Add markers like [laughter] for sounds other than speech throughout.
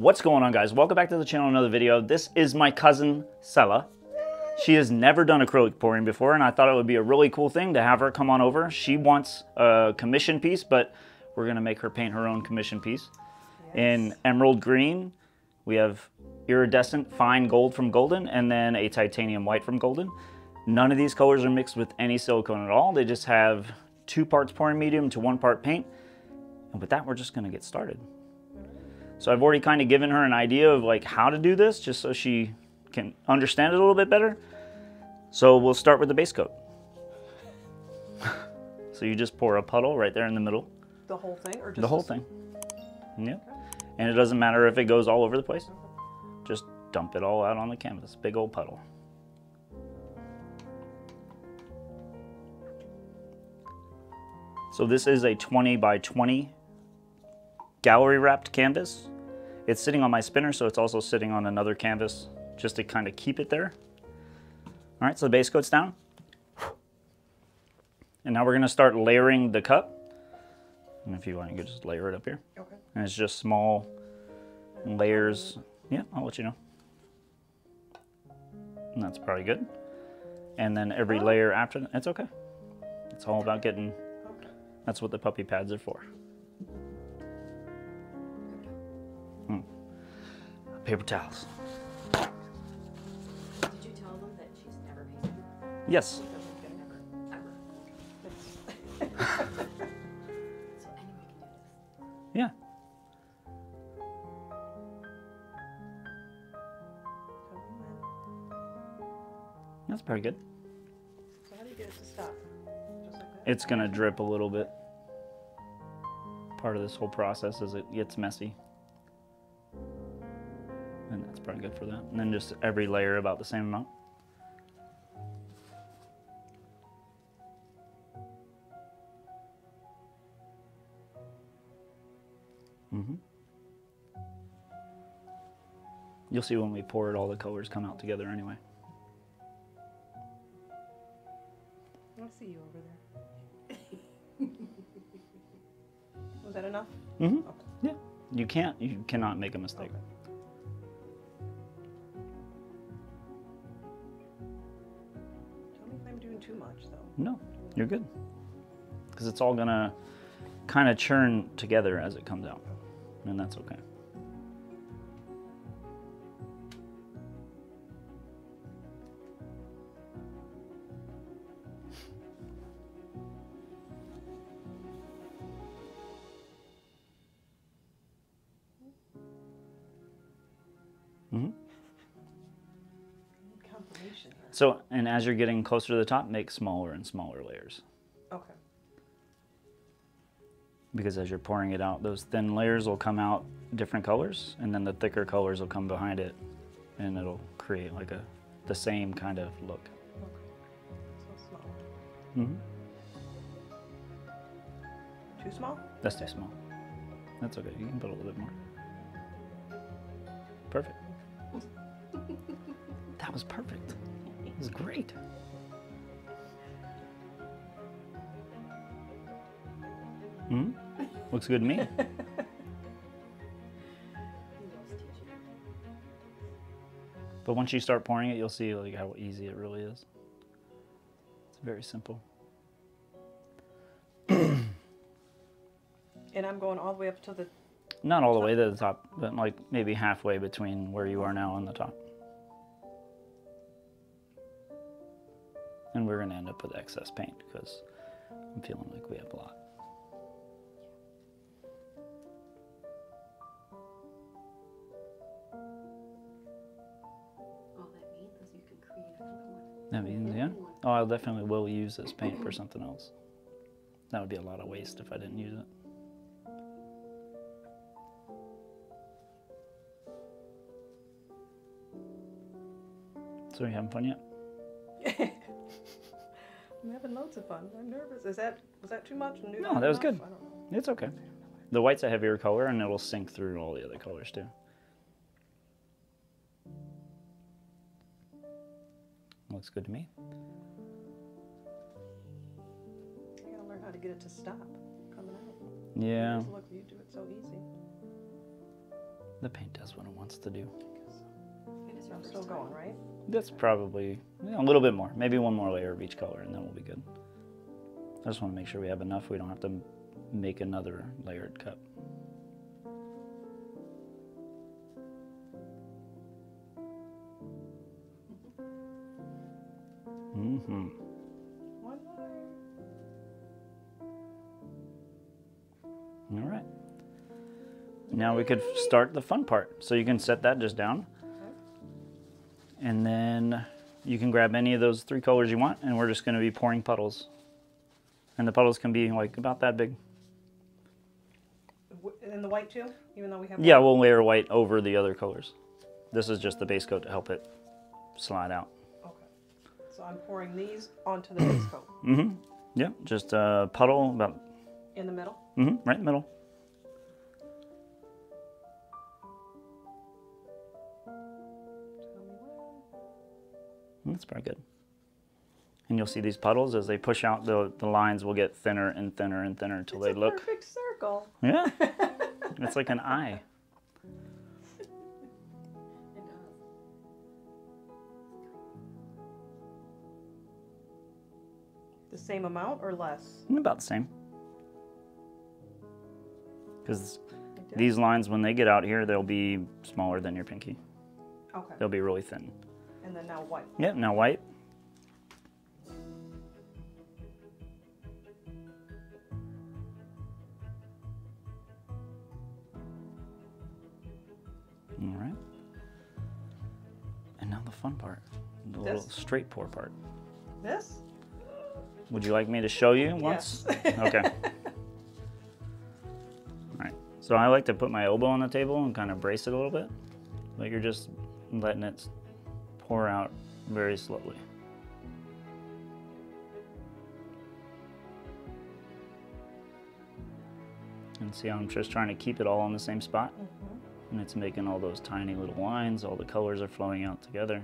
What's going on guys? Welcome back to the channel, another video. This is my cousin, Sela. She has never done acrylic pouring before and I thought it would be a really cool thing to have her come on over. She wants a commission piece, but we're gonna make her paint her own commission piece. In emerald green, we have iridescent fine gold from Golden and then a titanium white from Golden. None of these colors are mixed with any silicone at all. They just have two parts pouring medium to one part paint. And with that, we're just gonna get started. So I've already kind of given her an idea of like how to do this just so she can understand it a little bit better. So we'll start with the base coat. [laughs] so you just pour a puddle right there in the middle. The whole thing, or just The whole thing. Yeah. And it doesn't matter if it goes all over the place. Just dump it all out on the canvas. Big old puddle. So this is a 20 by 20 gallery wrapped canvas. It's sitting on my spinner, so it's also sitting on another canvas just to kind of keep it there. All right, so the base coat's down. And now we're gonna start layering the cup. And if you want, you could just layer it up here. Okay. And it's just small layers. Yeah, I'll let you know. And that's probably good. And then every oh. layer after, it's okay. It's all about getting, Okay. that's what the puppy pads are for. Paper towels. Did you tell them that she's never painted? Yes. That we're gonna never, ever. [laughs] So anyone can do this. Yeah. That's pretty good. So how do you get it to stop? Like? It's gonna drip a little bit. Part of this whole process is it gets messy. That's probably good for that. And then just every layer about the same amount. hmm You'll see when we pour it, all the colors come out together anyway. I see you over there. [laughs] Was that enough? hmm Okay. Yeah. You can't, you cannot make a mistake. Okay. You're good. Because it's all gonna kind of churn together as it comes out. And that's okay. hmm Confirmation here. So, and as you're getting closer to the top, make smaller and smaller layers. Okay. Because as you're pouring it out, those thin layers will come out different colors, and then the thicker colors will come behind it, and it'll create like a the same kind of look. Okay. So small. hmm Too small? That's too small. That's okay. You can put a little bit more. Perfect. [laughs] That was perfect. It was great. Hmm? Looks good to me. Who else teach you? But once you start pouring it, you'll see like how easy it really is. It's very simple. [clears throat] And I'm going all the way up to the. Not all the way to the top, but like maybe halfway between where you are now and the top. And we're going to end up with excess paint because I'm feeling like we have a lot. That means is you can create another one. That means, yeah. Oh, I definitely will use this paint for something else. That would be a lot of waste if I didn't use it. So you having fun yet? Having loads of fun. I'm nervous. Is that was that too much? New- No, that was enough? good. I don't know. It's okay. The white's a heavier color and it'll sink through all the other colors too. Looks good to me. I gotta learn how to get it to stop coming out. Yeah. Look, you do it so easy. The paint does what it wants to do. It is your I'm still going, right? That's probably yeah, a little bit more. Maybe one more layer of each color, and then we'll be good. I just want to make sure we have enough. We don't have to make another layered cup. Mm-hmm. One more. All right. Now we could start the fun part. So you can set that just down. And then you can grab any of those three colors you want, and we're just going to be pouring puddles. And the puddles can be like about that big. And the white too, even though we have. Yeah, we'll layer white over the other colors. This is just the base coat to help it slide out. Okay. So I'm pouring these onto the base coat [clears throat] Mm-hmm. Yeah, just a puddle about in the middle. mm-hmm, right in the middle. That's pretty good. And you'll see these puddles as they push out, the, the lines will get thinner and thinner and thinner until It's they a look. perfect circle. Yeah, [laughs] it's like an eye. The same amount or less? About the same. Because these lines, when they get out here, they'll be smaller than your pinky. Okay. They'll be really thin. And then now white. Yep, now white. All right. And now the fun part, the little straight pour part. This? Would you like me to show you once? Yes. [laughs] Okay. All right. So I like to put my elbow on the table and kind of brace it a little bit, but you're just letting it pour out very slowly. And see how I'm just trying to keep it all on the same spot? Mm-hmm. And it's making all those tiny little lines, all the colors are flowing out together.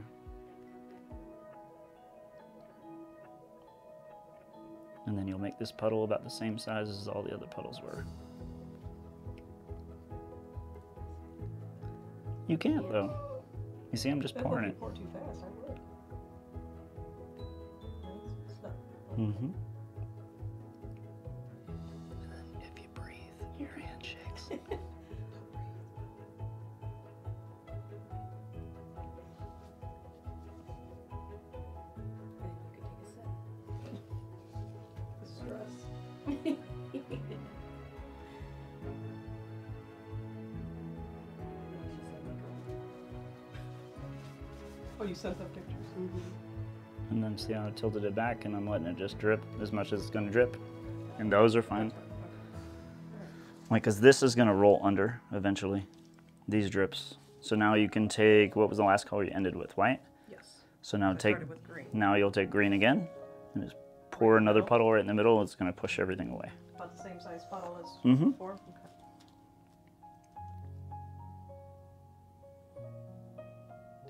And then you'll make this puddle about the same size as all the other puddles were. You can't though. You see, I'm just pouring it. pour too fast. I would. Nice stuff. Mm-hmm. If you breathe, your hand shakes. [laughs] Oh, you sent the pictures. and then see how I tilted it back and I'm letting it just drip as much as it's gonna drip. And those are fine. Like, cause this is gonna roll under eventually, these drips. So now you can take, what was the last color you ended with, white? Yes. So now I take, now you'll take green again and just pour Right another puddle right in the middle. It's gonna push everything away. About the same size puddle as Mhm. before?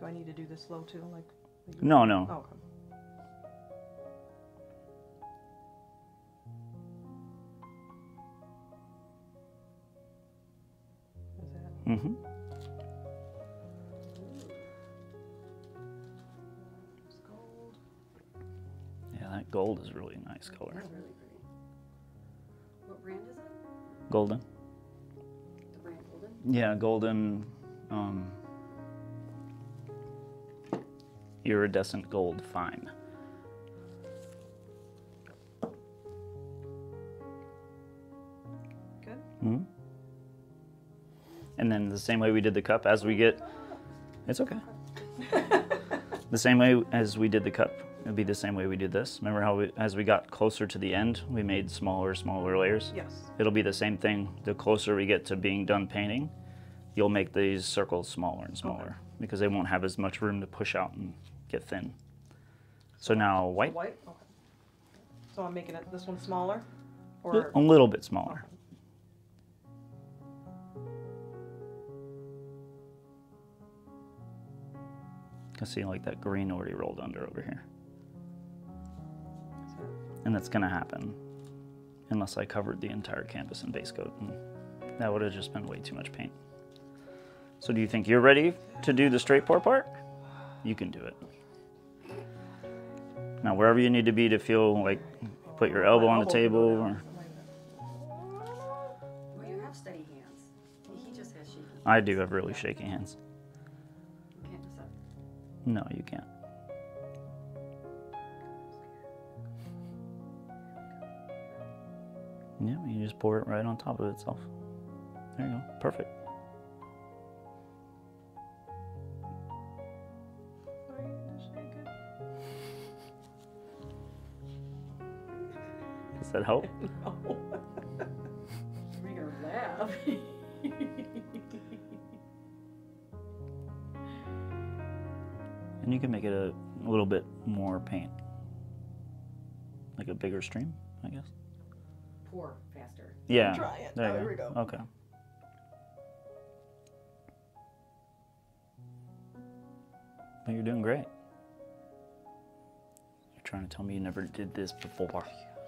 Do I need to do this slow too, like? No, no. Oh, okay. Mm-hmm. Yeah, that gold is really nice color. That's really pretty. What brand is it? Golden. The brand Golden? Yeah, golden, um, iridescent gold fine. Good. hmm And then the same way we did the cup, as we get, it's okay. [laughs] the same way as we did the cup, it'll be the same way we did this. Remember how we, as we got closer to the end, we made smaller, smaller layers? Yes. It'll be the same thing. The closer we get to being done painting, you'll make these circles smaller and smaller because they won't have as much room to push out and get thin. So now white, White? Okay. So I'm making it, this one smaller? Or? a little bit smaller. You can see like that green already rolled under over here. And that's gonna happen unless I covered the entire canvas in base coat. And that would have just been way too much paint. So do you think you're ready to do the straight pour part? You can do it. Now wherever you need to be to feel like put your elbow on the table or something like that. Well, you have steady hands. He just has shaky hands. I do have really shaky hands. You can't just No, you can't. Yeah, you just pour it right on top of itself. There you go. Perfect. That help? [laughs] No. You're her laugh. And you can make it a, a little bit more paint. Like a bigger stream, I guess. Pour faster. Yeah. Try it. There Oh, you here we go. Okay. But you're doing great. You're trying to tell me you never did this before.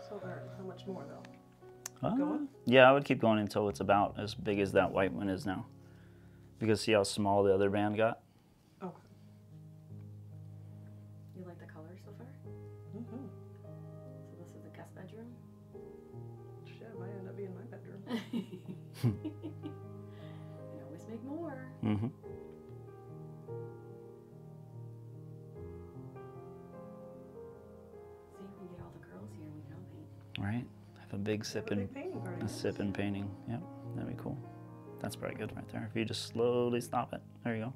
So there, how much more though? Uh, Going? Yeah, I would keep going until it's about as big as that white one is now. Because see how small the other band got? Have a big a sipping, big painting a sipping painting. Yep, that'd be cool. That's pretty good right there. If you just slowly stop it. There you go.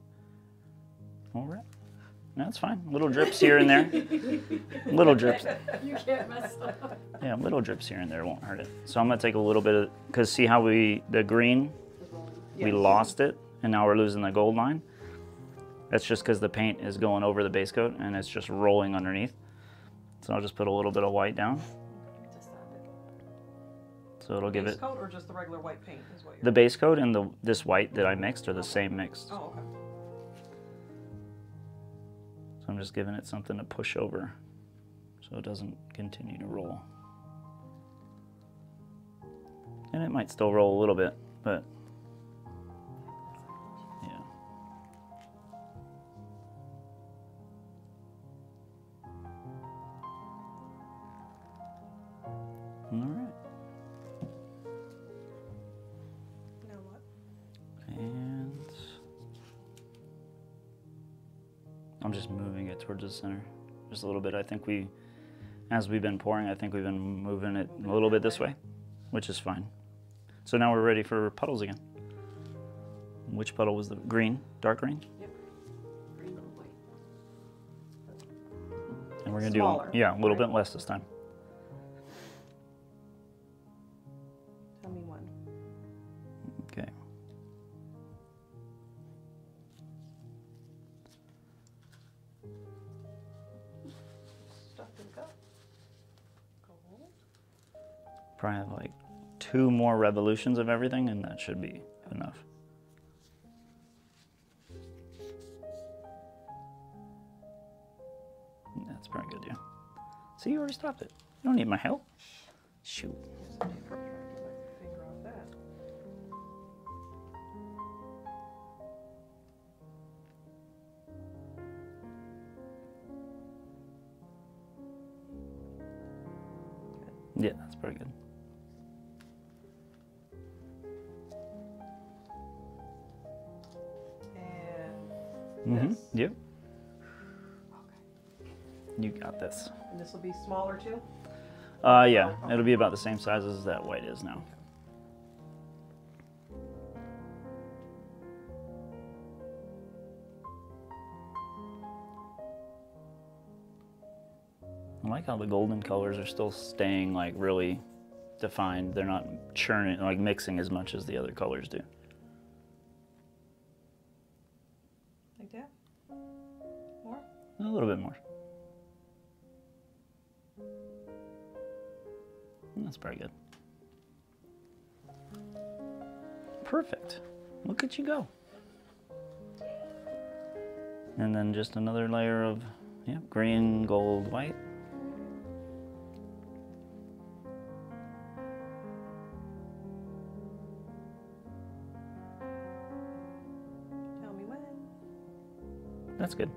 All right. No, that's fine. Little drips here and there. [laughs] little drips. you can't mess up. Yeah, little drips here and there won't hurt it. So I'm gonna take a little bit of, cause see how we, the green, we lost it and now we're losing the gold line. That's just because the paint is going over the base coat and it's just rolling underneath. So I'll just put a little bit of white down. To stop it. So it'll give Base it coat or just the regular white paint is what you're. the base coat and the this white that I mixed are the same mixed. Oh, okay. So I'm just giving it something to push over so it doesn't continue to roll. And it might still roll a little bit, but I think we, as we've been pouring, I think we've been moving it a little bit this way, which is fine. So now we're ready for puddles again. Which puddle was the green? Dark green? Green and white. And we're gonna Smaller, do yeah, a little bit less this time. Probably have like two more revolutions of everything, and that should be enough. That's pretty good, yeah. See, you already stopped it. You don't need my help. Shoot. Be smaller too. Uh, yeah, it'll be about the same size as that white is now. I like how the golden colors are still staying like really defined. They're not churning, like mixing as much as the other colors do. Like that. More. A little bit more. That's pretty good. Perfect. Look at you go. And then just another layer of yeah, green, gold, white. Tell me when. That's good.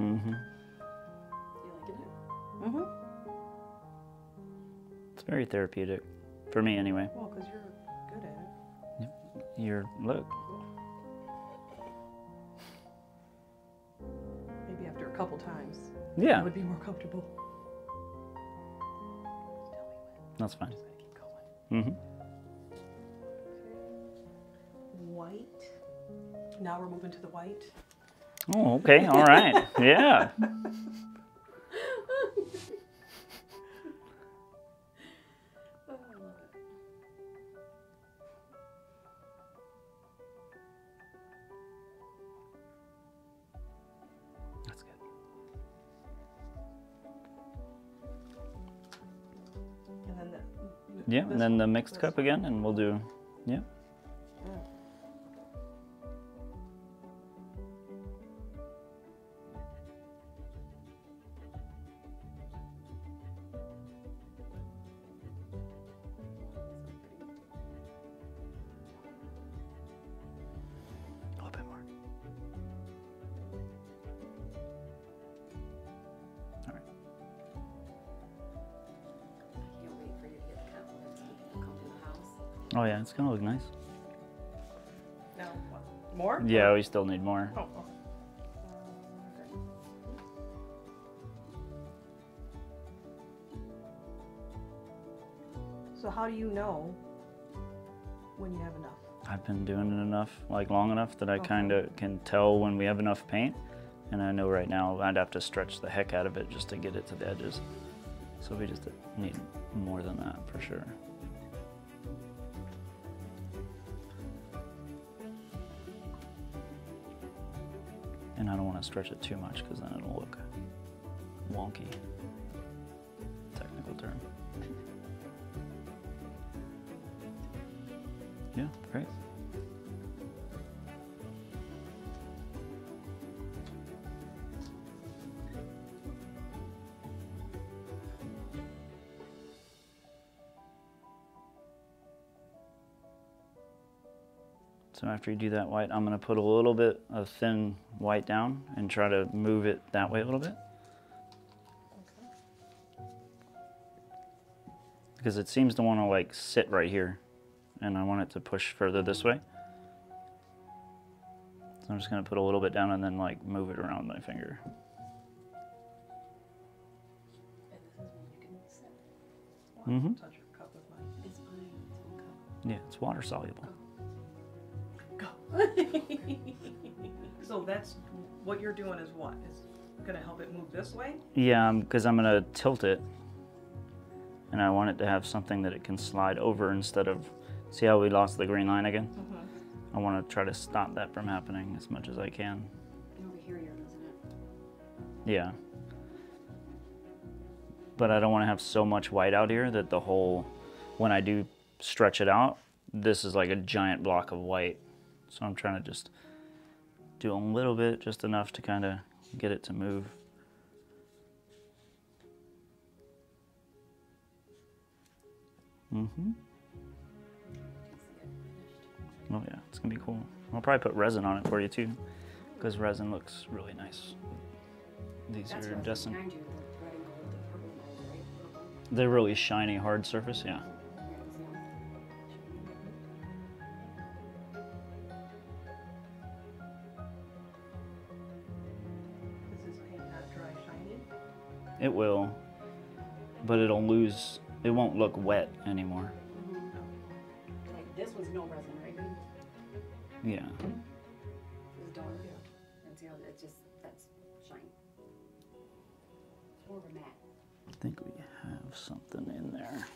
Mm-hmm. You liking it? Mm-hmm. It's very therapeutic. For me, anyway. Well, because you're good at it. You're, look. Maybe after a couple times, Yeah, it would be more comfortable. that's fine. Just gotta keep going. Mm-hmm. White. Now we're moving to the white. Oh, okay. All right. Yeah. I love it. That's good. And then the. Yeah, and then the mixed cup again, and we'll do, yeah. Yeah. Oh yeah, it's gonna look nice. Now, what? More? Yeah, we still need more. Oh, oh. Okay. So how do you know when you have enough? I've been doing it enough, like long enough that I Okay. kind of can tell when we have enough paint. And I know right now I'd have to stretch the heck out of it just to get it to the edges. So we just need more than that for sure. Stretch it too much because then it'll look wonky. Technical term. [laughs] Yeah, great. So after you do that white, I'm gonna put a little bit of thin white down and try to move it that way a little bit. Because it seems to wanna like sit right here and I want it to push further this way. So I'm just gonna put a little bit down and then like move it around my finger. And this is when you can sit. Well, I won't Mhm. Touch your cup with mine. It's fine. It's one cup. Yeah, it's water soluble. Go. [laughs] so that's what you're doing is what? Is gonna help it move this way? Yeah, because I'm gonna tilt it, and I want it to have something that it can slide over instead of. See how we lost the green line again? Mm-hmm. I want to try to stop that from happening as much as I can. And over here, you're losing it. Yeah. But I don't want to have so much white out here that the whole, when I do stretch it out, this is like a giant block of white. So I'm trying to just do a little bit, just enough to kind of get it to move. Mm-hmm. You can see it finished. Oh yeah, it's gonna be cool. I'll probably put resin on it for you too, because resin looks really nice. These That's are what's Destin. behind you, the red and gold, the purple and gold, right? They're really shiny, hard surface. Yeah. It will, but it'll lose. It won't look wet anymore. Mhm. Like this was no resin, right? Yeah. It was dark. And see how it's just that's shiny. It's more of a matte. I think we have something in there.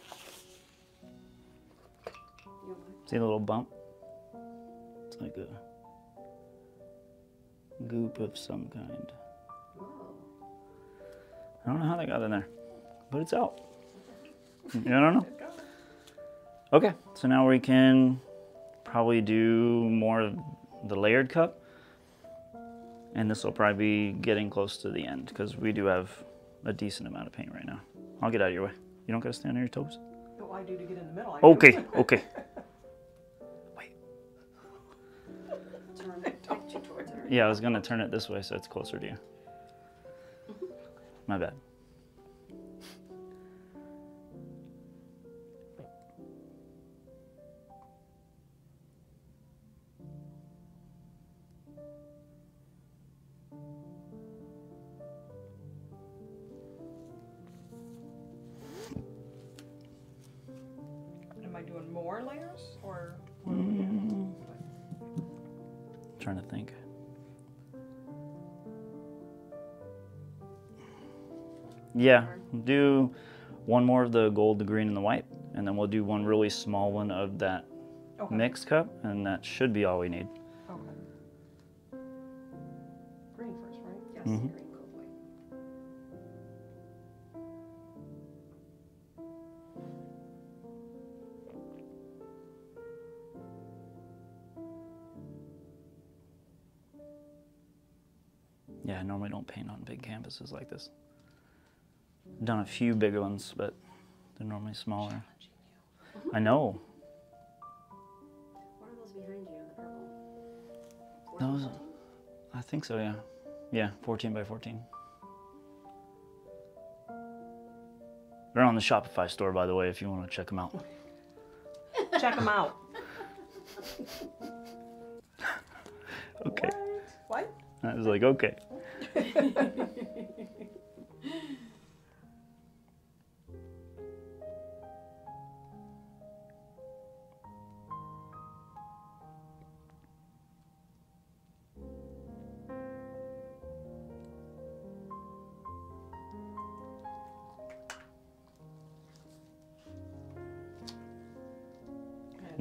See the little bump? It's like a goop of some kind. I don't know how they got in there, but it's out. I don't know. Okay, so now we can probably do more of the layered cup. And this will probably be getting close to the end because we do have a decent amount of paint right now. I'll get out of your way. You don't got to stand on your toes? No, I do to get in the middle. I okay, okay. [laughs] Wait. Turn it, you towards. Yeah, I was going to turn it this way so it's closer to you. My bad. Yeah, do one more of the gold, the green, and the white, and then we'll do one really small one of that Okay. mixed cup, and that should be all we need. Okay. Green first, right? Yes, Mhm. green, gold, white. Yeah, I normally don't paint on big canvases like this. Done a few big ones, but they're normally smaller. I know. What are those behind you, the purple? Those- I think so, yeah. Yeah, 14 by 14. They're on the Shopify store, by the way, if you want to check them out. [laughs] Check them out. [laughs] Okay. What? I was like, okay. [laughs]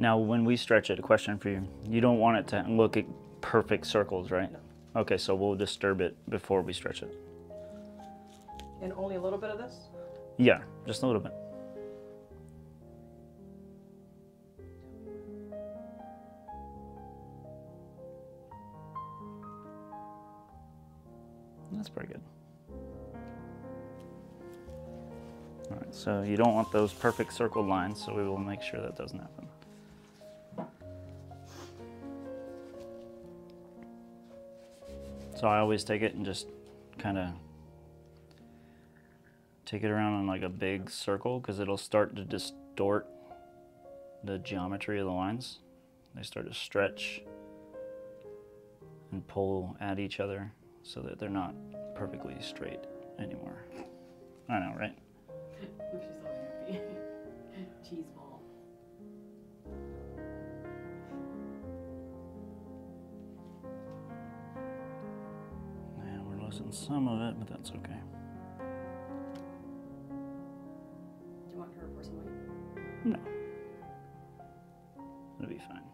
Now, when we stretch it, a question for you. You don't want it to look at perfect circles, right? No. Okay, so we'll disturb it before we stretch it. And only a little bit of this? Yeah, just a little bit. That's pretty good. All right, so you don't want those perfect circle lines, so we will make sure that doesn't happen. So I always take it and just kind of take it around in like a big circle because it'll start to distort the geometry of the lines. They start to stretch and pull at each other so that they're not perfectly straight anymore. I know, right? [laughs] Happy. [laughs] Cheese ball. Some of it, but that's okay. Do you want her to pour some white? No. It'll be fine.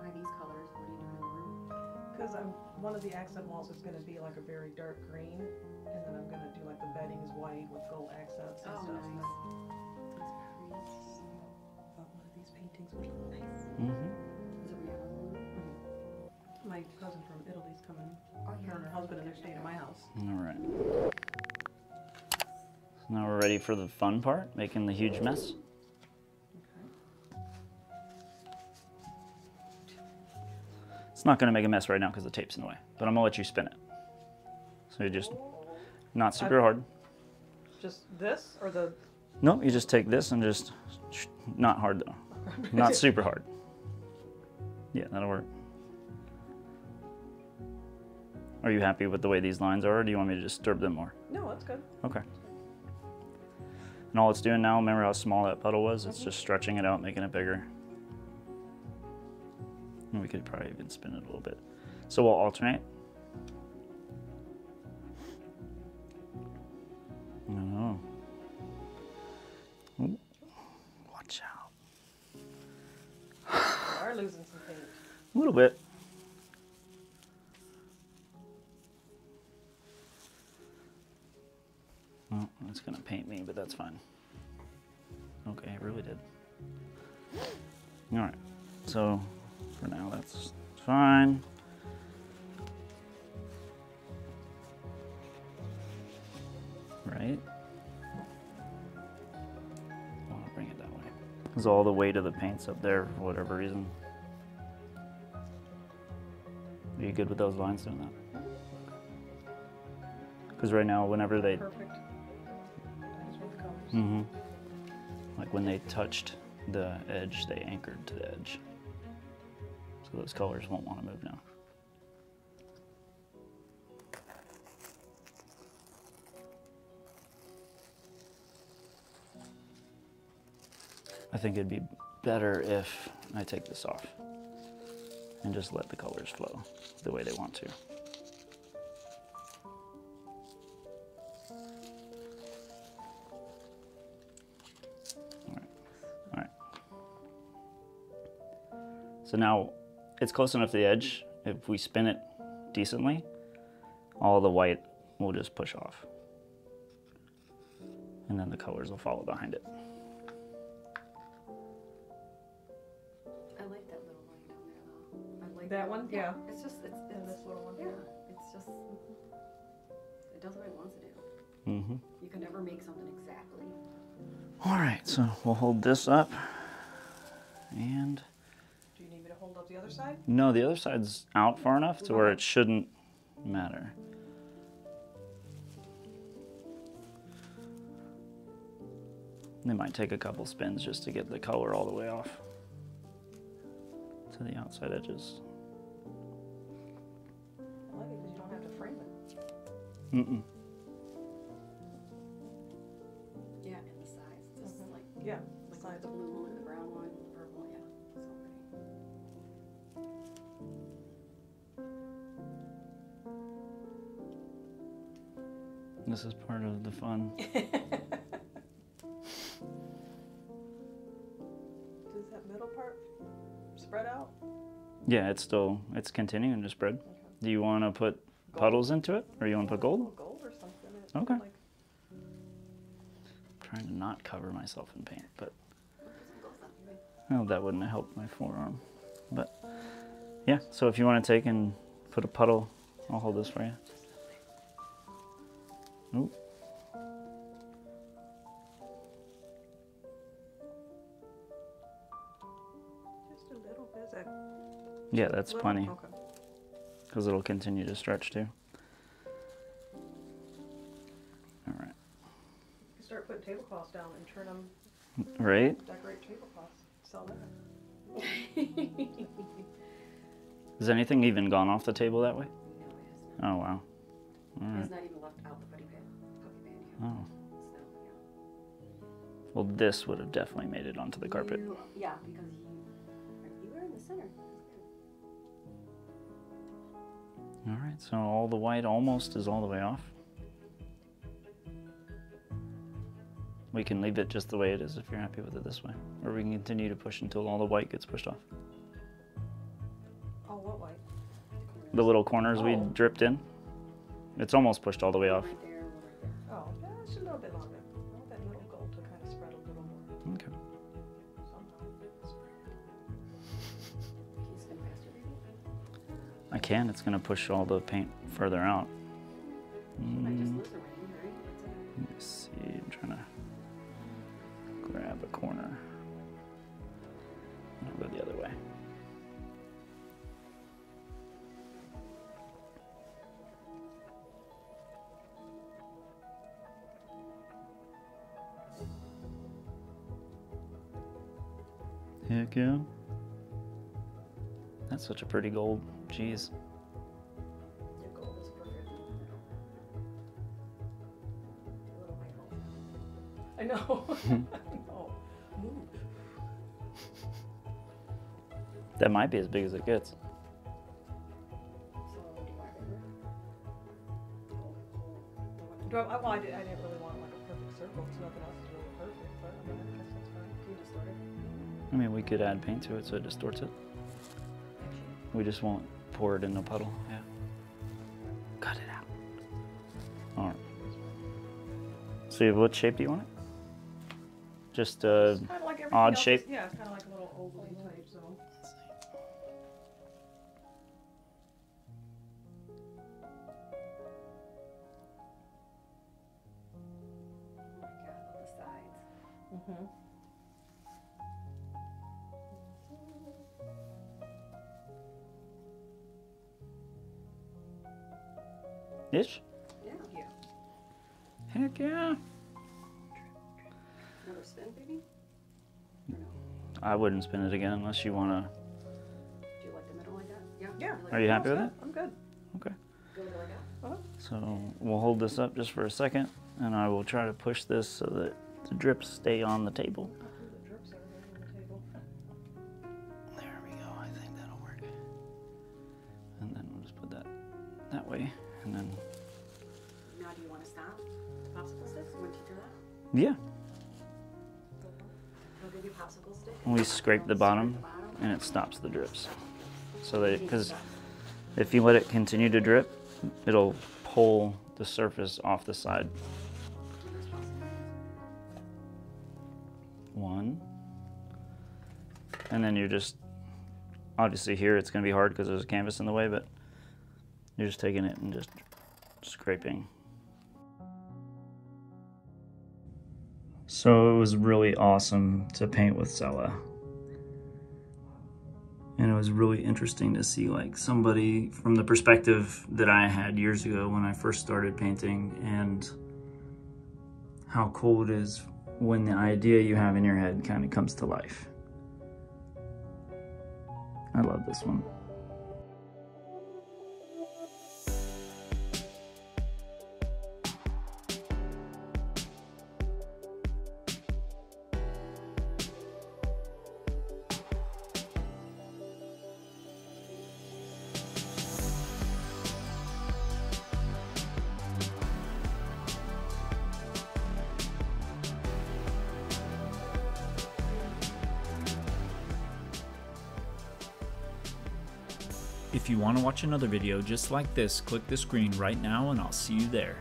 Why these colors? What are you doing in the room? Because I'm one of the accent walls is going to be like a very dark green, and then I'm going to do like the bedding is white with gold accents and Oh, stuff. nice. But one of these paintings would look nice. Mm-hmm. Is it real? My cousin from Italy's coming. Oh, Her and her husband are staying at my house. All right. So now we're ready for the fun part, making the huge mess. It's not going to make a mess right now because the tape's in the way, but I'm going to let you spin it. So you just, not oh. super hard. Just this or the. No, you just take this and just, not hard though. [laughs] Not super hard. Yeah, that'll work. Are you happy with the way these lines are, or do you want me to disturb them more? No, that's good. Okay. And all it's doing now, remember how small that puddle was? It's mm-hmm. just stretching it out, making it bigger. And we could probably even spin it a little bit. So we'll alternate. No. Ooh. Watch out. We are losing some paint. A little bit. Oh, it's gonna paint me, but that's fine. Okay, it really did. All right, so for now that's fine. Right? I bring it that way. Because all the weight of the paint's up there for whatever reason. Are you good with those lines doing that? Because right now, whenever they, Perfect. Colors. hmm like when they touched the edge, they anchored to the edge. So those colors won't want to move now. I think it'd be better if I take this off and just let the colors flow the way they want to. So now it's close enough to the edge. If we spin it decently, all the white will just push off. And then the colors will follow behind it. I like that little line down there though. I like That one? Yeah. It's just it's And it's this little one yeah. It's just it does what it wants to do. Mm-hmm. You can never make something exactly. All right, so we'll hold this up. And Do you need me to hold up the other side? no, the other side's out far enough to where it shouldn't matter. They might take a couple spins just to get the color all the way off to the outside edges. I like it because you don't have to frame it. Mm-mm. Yeah, and the size. Just Mhm. like Yeah. like sides the of- blue This is part of the fun. [laughs] Does that middle part spread out? Yeah, it's still it's continuing to spread. Okay. Do you want to put puddles into it, or you want to put gold? Gold or something. It's Okay. Like, trying to not cover myself in paint, but Put some gold on here. well, that wouldn't have helped my forearm. But yeah, so if you want to take and put a puddle, I'll hold this for you. Oop. just a little bit. Yeah, that's little? plenty Okay. because it'll continue to stretch too. All right, You start putting tablecloths down and turn them, right? decorate tablecloths, sell that. Has anything even gone off the table that way? No, it has not. Oh wow. All right. Oh. Yeah. Well, this would have definitely made it onto the carpet. You, yeah, because you you were in the center. All right, so all the white almost is all the way off. We can leave it just the way it is if you're happy with it this way. Or we can continue to push until all the white gets pushed off. Oh, what white? The little corners we Oh. dripped in, it's almost pushed all the way off. Can, it's gonna push all the paint further out. Pretty gold. Jeez. Your gold is perfect. Little white hole. I know. [laughs] [laughs] I That might be as big as it gets. Do you want bigger? Do I, well, I, did, I didn't really want like a perfect circle because nothing else is really perfect, but I mean, I guess that's fine. Can you distort it? I mean, we could add paint to it so it distorts it. We just won't pour it in a puddle. Yeah. Cut it out. All right. So, what shape do you want it? Just uh, Kind of like everything odd else shape? Yeah, kind of like a little ovaly yeah. Another spin, baby? I wouldn't spin it again unless you want to. Do you like the middle like that? Yeah. Yeah. Are you happy with it? I'm good. Okay. Go with it like that? Uh-huh. So we'll hold this up just for a second and I will try to push this so that the drips stay on the table. Scrape the bottom and it stops the drips. So that, because if you let it continue to drip, it'll pull the surface off the side. One. And then you're just, obviously here it's going to be hard because there's a canvas in the way, but you're just taking it and just scraping. So it was really awesome to paint with Sella. And it was really interesting to see like somebody from the perspective that I had years ago when I first started painting and how cool it is when the idea you have in your head kind of comes to life. I love this one. Watch another video just like this, click the screen right now and I'll see you there.